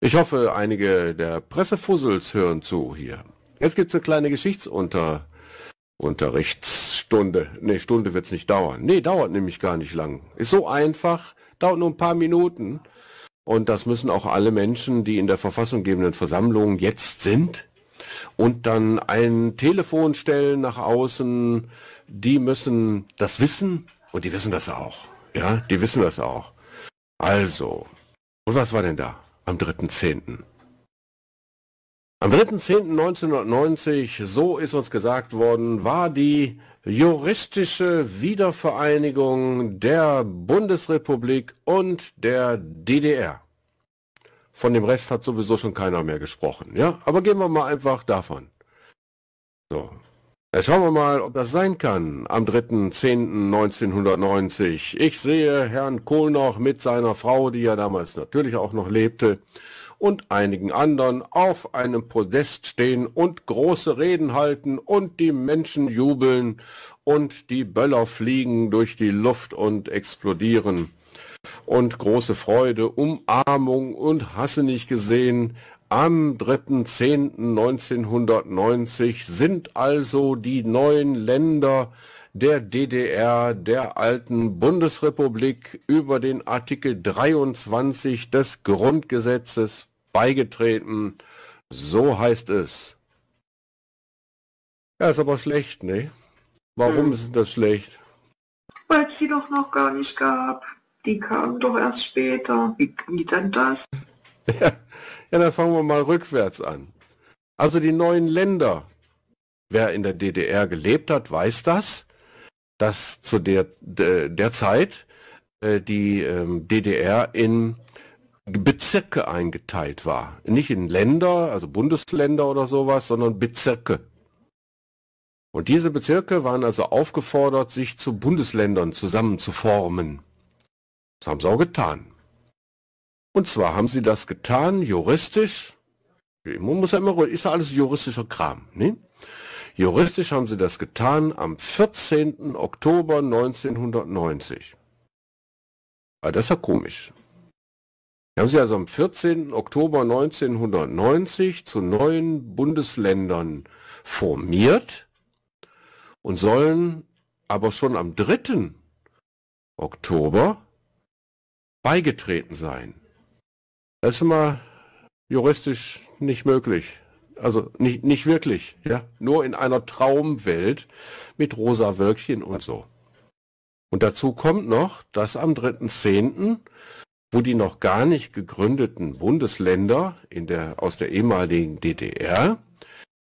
Ich hoffe, einige der Pressefussels hören zu hier. Jetzt gibt es eine kleine Geschichtsunterrichtsstunde. Ne, Stunde wird es nicht dauern. Ne, dauert nämlich gar nicht lang. Ist so einfach, dauert nur ein paar Minuten. Und das müssen auch alle Menschen, die in der verfassunggebenden Versammlung jetzt sind und dann ein Telefon stellen nach außen, die müssen das wissen und die wissen das auch. Ja, die wissen das auch. Also, und was war denn da am 3.10.? Am 3.10.1990, so ist uns gesagt worden, war die juristische Wiedervereinigung der Bundesrepublik und der DDR. Von dem Rest hat sowieso schon keiner mehr gesprochen, ja? Aber gehen wir mal einfach davon. So. Jetzt schauen wir mal, ob das sein kann am 3.10.1990. Ich sehe Herrn Kohl noch mit seiner Frau, die ja damals natürlich auch noch lebte, und einigen anderen auf einem Podest stehen und große Reden halten und die Menschen jubeln und die Böller fliegen durch die Luft und explodieren. Und große Freude, Umarmung und Hasse nicht gesehen. Am 3.10.1990 sind also die neuen Länder der DDR, der alten Bundesrepublik, über den Artikel 23 des Grundgesetzes beigetreten. So heißt es. Ja, ist aber schlecht, ne? Warum hm. ist das schlecht? Weil es die doch noch gar nicht gab. Die kamen doch erst später. Wie, wie denn das? Ja, dann fangen wir mal rückwärts an. Also die neuen Länder. Wer in der DDR gelebt hat, weiß das, dass zu der, der Zeit äh, die ähm, DDR in Bezirke eingeteilt war. Nicht in Länder, also Bundesländer oder sowas, sondern Bezirke. Und diese Bezirke waren also aufgefordert, sich zu Bundesländern zusammenzuformen. Das haben sie auch getan. Und zwar haben sie das getan, juristisch, man muss ja immer, ist ja alles juristischer Kram, ne? Juristisch haben sie das getan am 14. Oktober 1990. Aber das ist ja komisch. Wir haben sie also am 14. Oktober 1990 zu neuen Bundesländern formiert und sollen aber schon am 3. Oktober beigetreten sein. Das ist mal juristisch nicht möglich. Also nicht, nicht wirklich, ja. Nur in einer Traumwelt mit rosa Wölkchen und so. Und dazu kommt noch, dass am 3.10 wo die noch gar nicht gegründeten Bundesländer in der, aus der ehemaligen DDR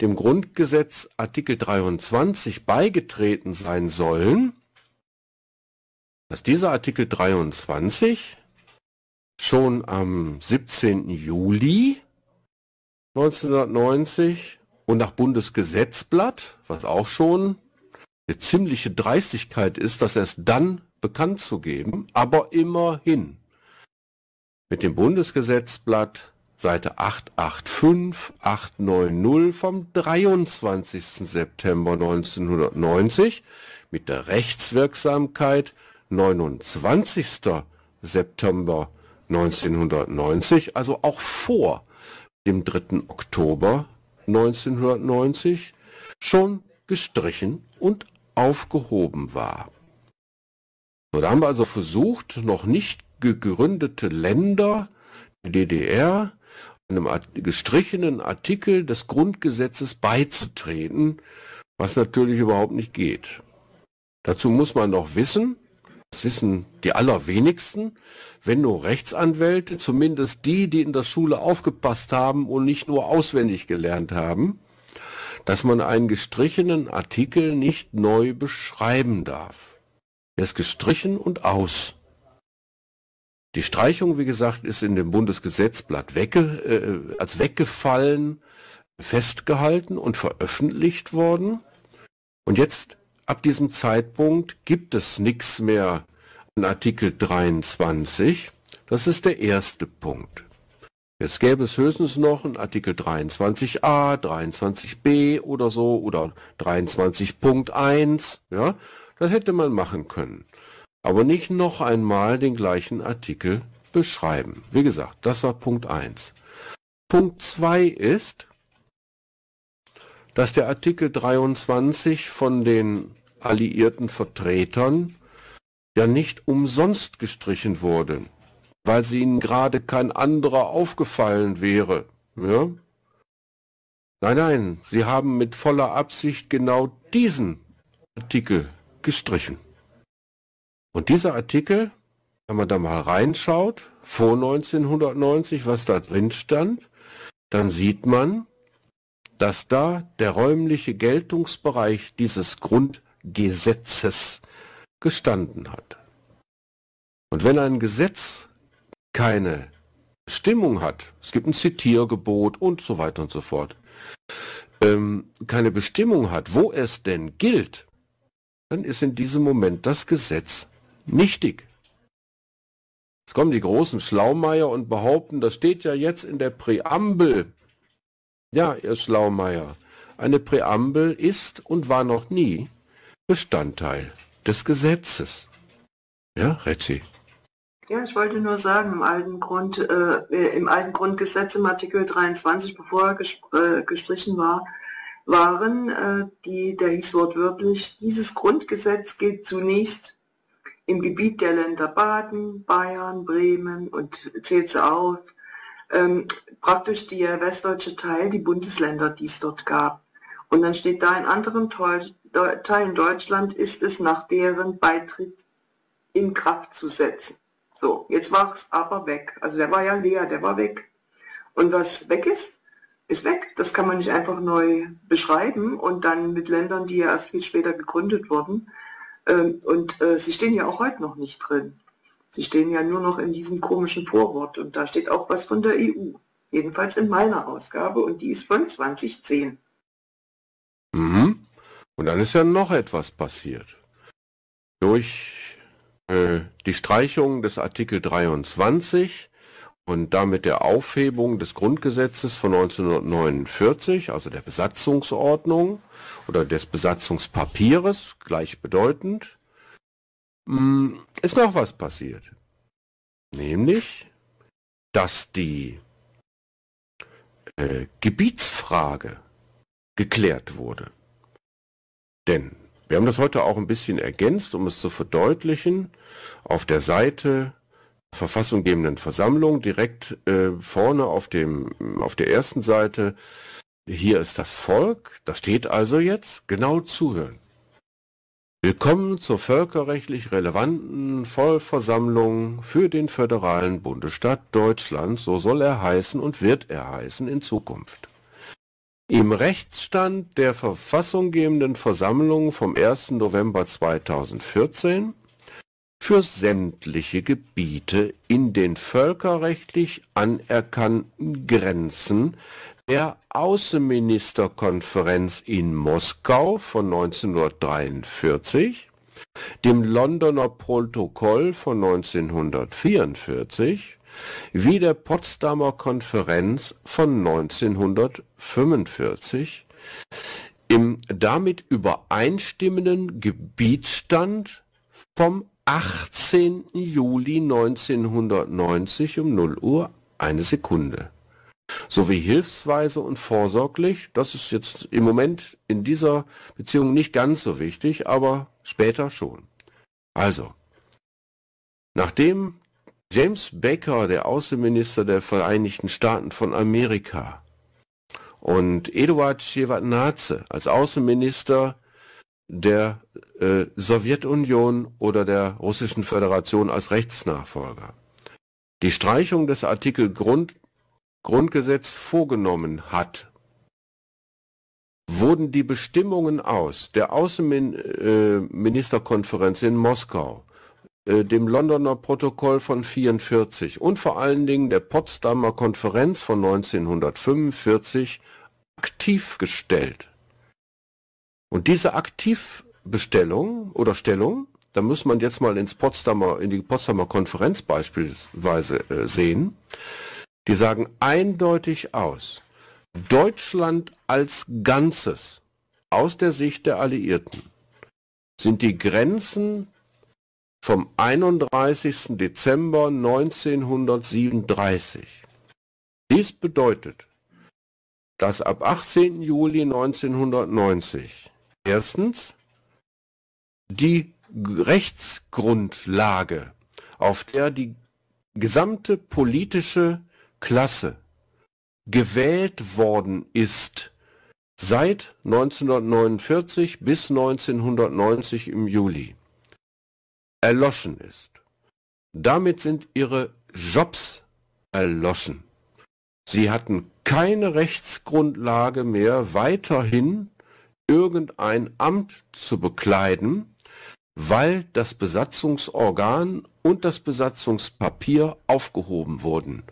dem Grundgesetz Artikel 23 beigetreten sein sollen, dass dieser Artikel 23 schon am 17. Juli 1990 und nach Bundesgesetzblatt, was auch schon eine ziemliche Dreistigkeit ist, das erst dann bekannt zu geben, aber immerhin mit dem Bundesgesetzblatt Seite 885, 890 vom 23. September 1990 mit der Rechtswirksamkeit 29. September 1990, also auch vor dem 3. Oktober 1990 schon gestrichen und aufgehoben war. So, da haben wir also versucht, noch nicht gegründete Länder der DDR einem gestrichenen Artikel des Grundgesetzes beizutreten, was natürlich überhaupt nicht geht. Dazu muss man noch wissen, das wissen die allerwenigsten, wenn nur Rechtsanwälte, zumindest die, die in der Schule aufgepasst haben und nicht nur auswendig gelernt haben, dass man einen gestrichenen Artikel nicht neu beschreiben darf. Er ist gestrichen und aus. Die Streichung, wie gesagt, ist in dem Bundesgesetzblatt wegge, äh, als weggefallen festgehalten und veröffentlicht worden. Und jetzt, ab diesem Zeitpunkt, gibt es nichts mehr an Artikel 23. Das ist der erste Punkt. Jetzt gäbe es höchstens noch einen Artikel 23a, 23b oder so oder 23.1. Ja, das hätte man machen können aber nicht noch einmal den gleichen Artikel beschreiben. Wie gesagt, das war Punkt 1. Punkt 2 ist, dass der Artikel 23 von den alliierten Vertretern ja nicht umsonst gestrichen wurde, weil sie ihnen gerade kein anderer aufgefallen wäre. Ja? Nein, nein, sie haben mit voller Absicht genau diesen Artikel gestrichen. Und dieser Artikel, wenn man da mal reinschaut, vor 1990, was da drin stand, dann sieht man, dass da der räumliche Geltungsbereich dieses Grundgesetzes gestanden hat. Und wenn ein Gesetz keine Stimmung hat, es gibt ein Zitiergebot und so weiter und so fort, ähm, keine Bestimmung hat, wo es denn gilt, dann ist in diesem Moment das Gesetz nichtig. Jetzt kommen die großen Schlaumeier und behaupten, das steht ja jetzt in der Präambel. Ja, ihr Schlaumeier, eine Präambel ist und war noch nie Bestandteil des Gesetzes. Ja, Retschi. Ja, ich wollte nur sagen, im alten, Grund, äh, äh im alten Grundgesetz im Artikel 23, bevor er äh, gestrichen war, waren, äh, die, der hieß wortwörtlich, dieses Grundgesetz gilt zunächst im Gebiet der Länder Baden, Bayern, Bremen und zählt sie auf, ähm, praktisch der westdeutsche Teil, die Bundesländer, die es dort gab. Und dann steht da in anderen Teilen Deutschland ist es nach deren Beitritt in Kraft zu setzen. So, jetzt war es aber weg. Also der war ja leer, der war weg. Und was weg ist, ist weg. Das kann man nicht einfach neu beschreiben und dann mit Ländern, die ja erst viel später gegründet wurden. Ähm, und äh, sie stehen ja auch heute noch nicht drin. Sie stehen ja nur noch in diesem komischen Vorwort und da steht auch was von der EU. Jedenfalls in meiner Ausgabe und die ist von 2010. Mhm. Und dann ist ja noch etwas passiert. Durch äh, die Streichung des Artikel 23 und damit der Aufhebung des Grundgesetzes von 1949, also der Besatzungsordnung oder des Besatzungspapieres, gleichbedeutend, hm, ist noch was passiert. Nämlich, dass die äh, Gebietsfrage geklärt wurde. Denn wir haben das heute auch ein bisschen ergänzt, um es zu verdeutlichen. Auf der Seite verfassunggebenden Versammlung direkt äh, vorne auf dem auf der ersten Seite hier ist das Volk. Da steht also jetzt genau zuhören. Willkommen zur völkerrechtlich relevanten Vollversammlung für den föderalen Bundesstaat Deutschland. So soll er heißen und wird er heißen in Zukunft. Im Rechtsstand der verfassunggebenden Versammlung vom 1. November 2014 für sämtliche Gebiete in den völkerrechtlich anerkannten Grenzen der Außenministerkonferenz in Moskau von 1943, dem Londoner Protokoll von 1944 wie der Potsdamer Konferenz von 1945 im damit übereinstimmenden Gebietsstand vom 18. Juli 1990 um 0 Uhr eine Sekunde. Sowie hilfsweise und vorsorglich, das ist jetzt im Moment in dieser Beziehung nicht ganz so wichtig, aber später schon. Also, nachdem James Baker, der Außenminister der Vereinigten Staaten von Amerika, und Eduard Shevardnadze als Außenminister der äh, Sowjetunion oder der Russischen Föderation als Rechtsnachfolger. Die Streichung des Artikel Grund, Grundgesetz vorgenommen hat, wurden die Bestimmungen aus der Außenministerkonferenz in Moskau äh, dem Londoner Protokoll von 44 und vor allen Dingen der Potsdamer Konferenz von 1945 aktiv gestellt. Und diese Aktivbestellung oder Stellung, da muss man jetzt mal ins Potsdamer, in die Potsdamer Konferenz beispielsweise äh, sehen, die sagen eindeutig aus, Deutschland als Ganzes aus der Sicht der Alliierten sind die Grenzen vom 31. Dezember 1937. Dies bedeutet, dass ab 18. Juli 1990 erstens die Rechtsgrundlage, auf der die gesamte politische Klasse gewählt worden ist, seit 1949 bis 1990 im Juli, erloschen ist. Damit sind ihre Jobs erloschen. Sie hatten keine Rechtsgrundlage mehr, weiterhin irgendein Amt zu bekleiden, weil das Besatzungsorgan und das Besatzungspapier aufgehoben wurden.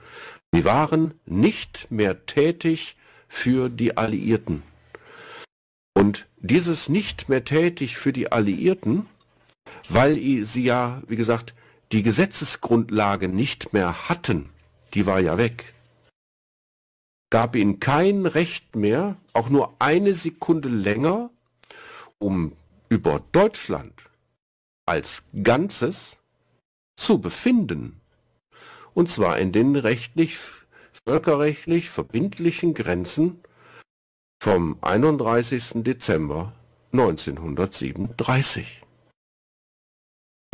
Sie waren nicht mehr tätig für die Alliierten. Und dieses nicht mehr tätig für die Alliierten, weil sie ja, wie gesagt, die Gesetzesgrundlage nicht mehr hatten, die war ja weg, gab ihnen kein Recht mehr, auch nur eine Sekunde länger, um über Deutschland als Ganzes zu befinden. Und zwar in den rechtlich, völkerrechtlich verbindlichen Grenzen vom 31. Dezember 1937.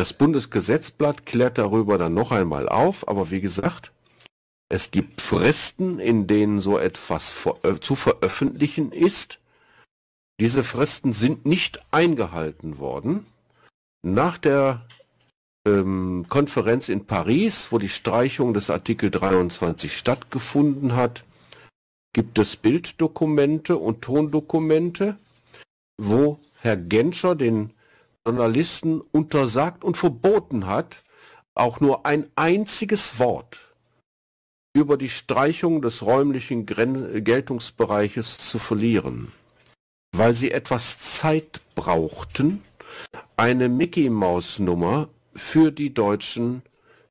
Das Bundesgesetzblatt klärt darüber dann noch einmal auf, aber wie gesagt, es gibt Fristen, in denen so etwas ver zu veröffentlichen ist. Diese Fristen sind nicht eingehalten worden. Nach der ähm, Konferenz in Paris, wo die Streichung des Artikel 23 stattgefunden hat, gibt es Bilddokumente und Tondokumente, wo Herr Genscher den Journalisten untersagt und verboten hat, auch nur ein einziges Wort über die Streichung des räumlichen Gren Geltungsbereiches zu verlieren, weil sie etwas Zeit brauchten, eine Mickey-Maus-Nummer für die Deutschen,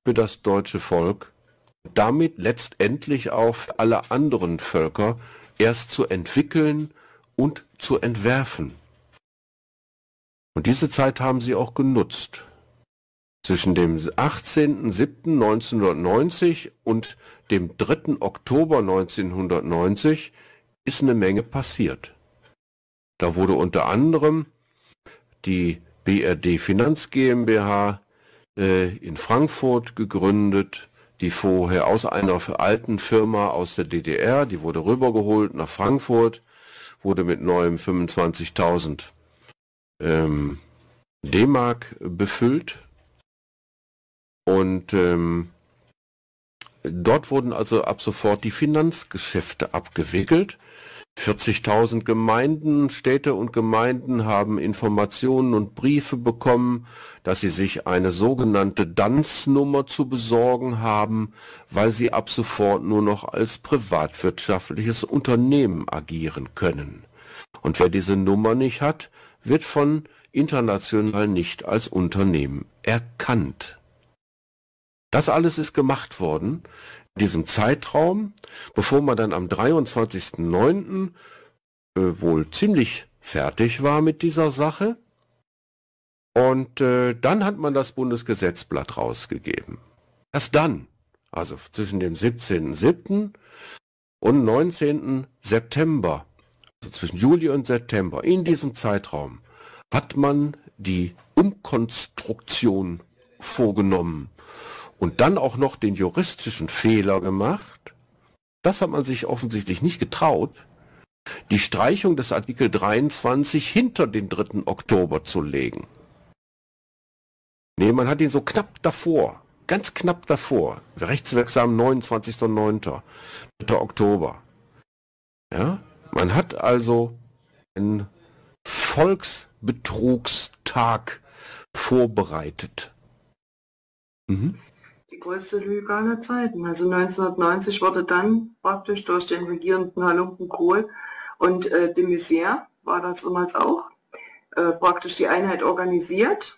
für das deutsche Volk, damit letztendlich auf alle anderen Völker erst zu entwickeln und zu entwerfen. Und diese Zeit haben sie auch genutzt. Zwischen dem 18.07.1990 und dem 3. Oktober 1990 ist eine Menge passiert. Da wurde unter anderem die BRD Finanz GmbH äh, in Frankfurt gegründet, die vorher aus einer alten Firma aus der DDR, die wurde rübergeholt nach Frankfurt, wurde mit neuem 25.000 ähm, D-Mark befüllt und ähm, dort wurden also ab sofort die Finanzgeschäfte abgewickelt. 40.000 Gemeinden, Städte und Gemeinden haben Informationen und Briefe bekommen, dass sie sich eine sogenannte DANZ-Nummer zu besorgen haben, weil sie ab sofort nur noch als privatwirtschaftliches Unternehmen agieren können. Und wer diese Nummer nicht hat, wird von international nicht als Unternehmen erkannt. Das alles ist gemacht worden in diesem Zeitraum, bevor man dann am 23.09. Äh, wohl ziemlich fertig war mit dieser Sache. Und äh, dann hat man das Bundesgesetzblatt rausgegeben. Erst dann, also zwischen dem 17.07. und 19. September, zwischen Juli und September, in diesem Zeitraum, hat man die Umkonstruktion vorgenommen und dann auch noch den juristischen Fehler gemacht, das hat man sich offensichtlich nicht getraut, die Streichung des Artikel 23 hinter den 3. Oktober zu legen. Nee, man hat ihn so knapp davor, ganz knapp davor, rechtswirksam 29.09. 3. Oktober. Ja, man hat also einen Volksbetrugstag vorbereitet. Mhm die größte Lüge aller Zeiten. Also 1990 wurde dann praktisch durch den regierenden Halunken Kohl und äh, de Maizière, war das damals auch, äh, praktisch die Einheit organisiert.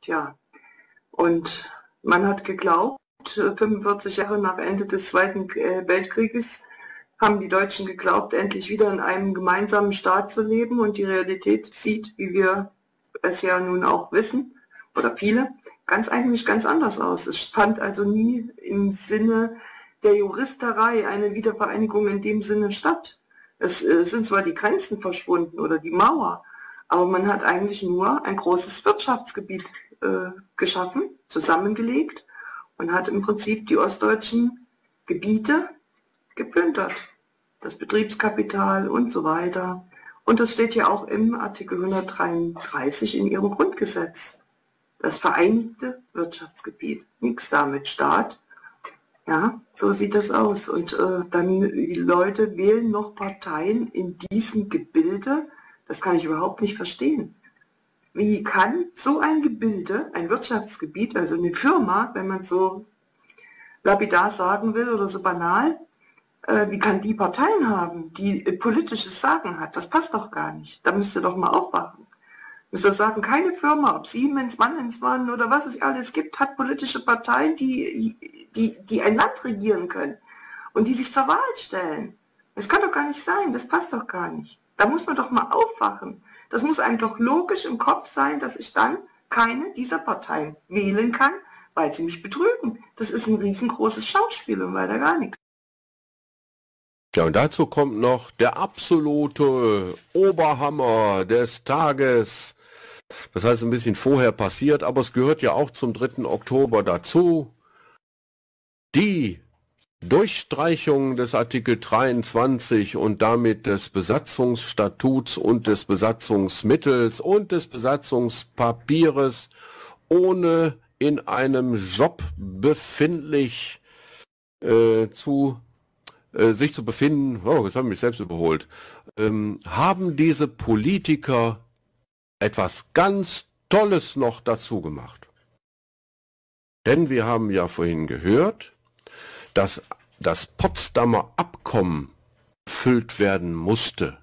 Tja, und man hat geglaubt, 45 Jahre nach Ende des Zweiten äh, Weltkrieges haben die Deutschen geglaubt, endlich wieder in einem gemeinsamen Staat zu leben und die Realität sieht, wie wir es ja nun auch wissen, oder viele, ganz eigentlich ganz anders aus. Es fand also nie im Sinne der Juristerei eine Wiedervereinigung in dem Sinne statt. Es äh, sind zwar die Grenzen verschwunden oder die Mauer, aber man hat eigentlich nur ein großes Wirtschaftsgebiet äh, geschaffen, zusammengelegt und hat im Prinzip die ostdeutschen Gebiete geplündert. Das Betriebskapital und so weiter. Und das steht ja auch im Artikel 133 in ihrem Grundgesetz. Das vereinigte Wirtschaftsgebiet. Nichts damit Staat. Ja, so sieht das aus. Und äh, dann die Leute wählen noch Parteien in diesem Gebilde. Das kann ich überhaupt nicht verstehen. Wie kann so ein Gebilde, ein Wirtschaftsgebiet, also eine Firma, wenn man so lapidar sagen will oder so banal, äh, wie kann die Parteien haben, die äh, politisches Sagen hat? Das passt doch gar nicht. Da müsst ihr doch mal aufwachen. Müsst ihr sagen, keine Firma, ob Siemens, Mannesmann oder was es alles gibt, hat politische Parteien, die, die, die ein Land regieren können und die sich zur Wahl stellen. Das kann doch gar nicht sein, das passt doch gar nicht. Da muss man doch mal aufwachen. Das muss einem doch logisch im Kopf sein, dass ich dann keine dieser Parteien wählen kann, weil sie mich betrügen. Das ist ein riesengroßes Schauspiel und weiter gar nichts. Ja, und dazu kommt noch der absolute Oberhammer des Tages. Das heißt ein bisschen vorher passiert, aber es gehört ja auch zum 3. Oktober dazu. Die Durchstreichung des Artikel 23 und damit des Besatzungsstatuts und des Besatzungsmittels und des Besatzungspapieres ohne in einem Job befindlich äh, zu äh, sich zu befinden, oh, jetzt habe ich mich selbst überholt, ähm, haben diese Politiker etwas ganz Tolles noch dazu gemacht. Denn wir haben ja vorhin gehört, dass das Potsdamer Abkommen erfüllt werden musste,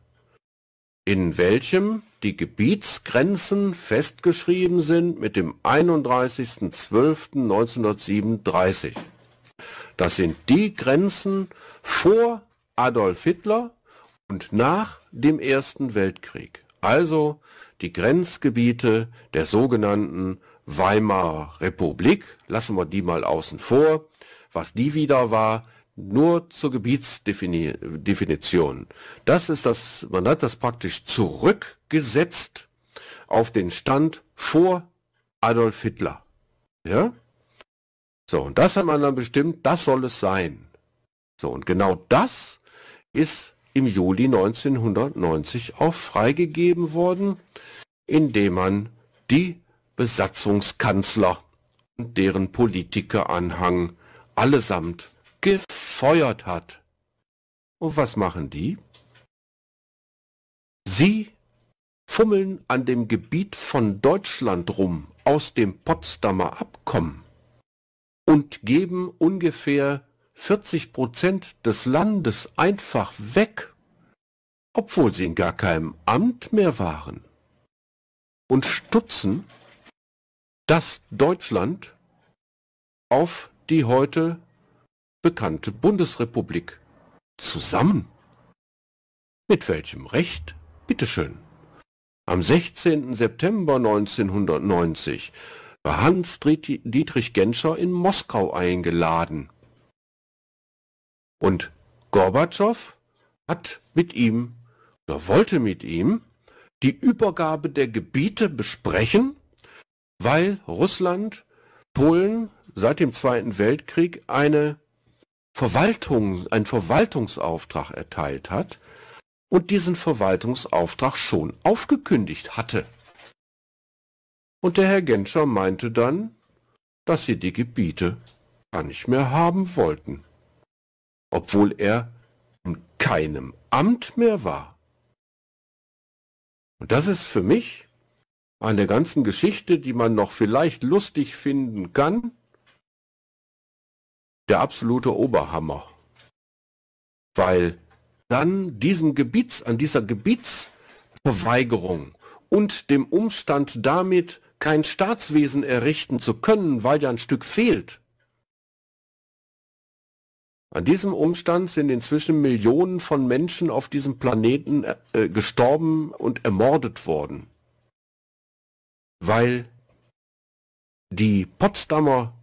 in welchem die Gebietsgrenzen festgeschrieben sind mit dem 31.12.1937. Das sind die Grenzen vor Adolf Hitler und nach dem Ersten Weltkrieg. Also die Grenzgebiete der sogenannten Weimarer Republik, lassen wir die mal außen vor, was die wieder war, nur zur Gebietsdefinition. Das ist das, man hat das praktisch zurückgesetzt auf den Stand vor Adolf Hitler. Ja? So, und das hat man dann bestimmt, das soll es sein. So, und genau das ist im Juli 1990 auch freigegeben worden, indem man die Besatzungskanzler und deren Politikeranhang allesamt gefeuert hat. Und was machen die? Sie fummeln an dem Gebiet von Deutschland rum aus dem Potsdamer Abkommen und geben ungefähr 40 Prozent des Landes einfach weg, obwohl sie in gar keinem Amt mehr waren, und stutzen das Deutschland auf die heute bekannte Bundesrepublik zusammen. Mit welchem Recht? Bitteschön. Am 16. September 1990 war Hans Dietrich Genscher in Moskau eingeladen. Und Gorbatschow hat mit ihm oder wollte mit ihm die Übergabe der Gebiete besprechen, weil Russland Polen seit dem Zweiten Weltkrieg eine Verwaltung, einen Verwaltungsauftrag erteilt hat und diesen Verwaltungsauftrag schon aufgekündigt hatte. Und der Herr Genscher meinte dann, dass sie die Gebiete gar nicht mehr haben wollten, obwohl er in keinem Amt mehr war. Und das ist für mich an der ganzen Geschichte, die man noch vielleicht lustig finden kann, der absolute Oberhammer. Weil dann diesem Gebiets, an dieser Gebietsverweigerung und dem Umstand damit, kein Staatswesen errichten zu können, weil ja ein Stück fehlt. An diesem Umstand sind inzwischen Millionen von Menschen auf diesem Planeten äh, gestorben und ermordet worden, weil die Potsdamer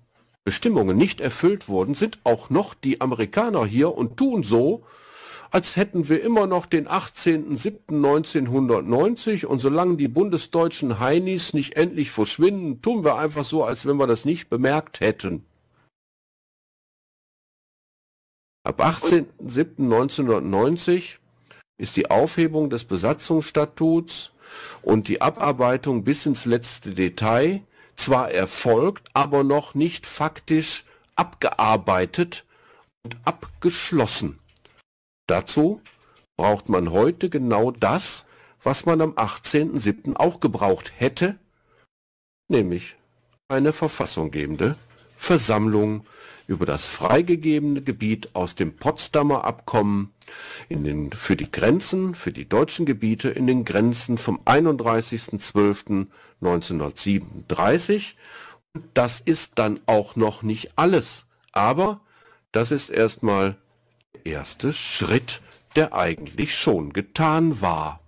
Bestimmungen nicht erfüllt wurden, sind auch noch die Amerikaner hier und tun so, als hätten wir immer noch den 18.07.1990 und solange die bundesdeutschen Heinis nicht endlich verschwinden, tun wir einfach so, als wenn wir das nicht bemerkt hätten. Ab 18.07.1990 ist die Aufhebung des Besatzungsstatuts und die Abarbeitung bis ins letzte Detail zwar erfolgt, aber noch nicht faktisch abgearbeitet und abgeschlossen. Dazu braucht man heute genau das, was man am 18.07. auch gebraucht hätte, nämlich eine verfassunggebende Versammlung über das freigegebene Gebiet aus dem Potsdamer Abkommen den, für die Grenzen, für die deutschen Gebiete in den Grenzen vom 31.12.1937. Das ist dann auch noch nicht alles, aber das ist erstmal erste Schritt, der eigentlich schon getan war.